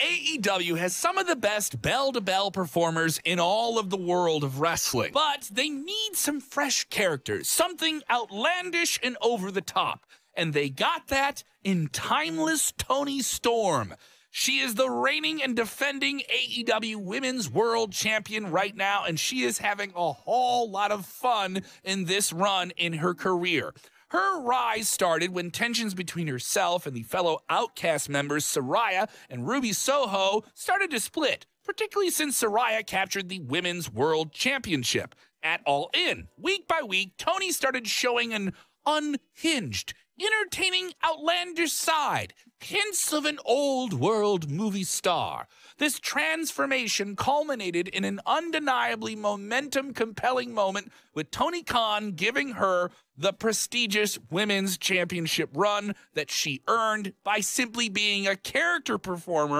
AEW has some of the best bell to bell performers in all of the world of wrestling, but they need some fresh characters, something outlandish and over the top. And they got that in Timeless Toni Storm. She is the reigning and defending AEW Women's World Champion right now, and she is having a whole lot of fun in this run in her career. Her rise started when tensions between herself and the fellow Outcast members Saraya and Ruby Soho started to split, particularly since Saraya captured the Women's World Championship. At All In, week by week, Toni started showing an unhinged, entertaining, outlandish side, hints of an old world movie star. This transformation culminated in an undeniably momentum compelling moment with Tony Khan giving her the prestigious women's championship run that she earned by simply being a character performer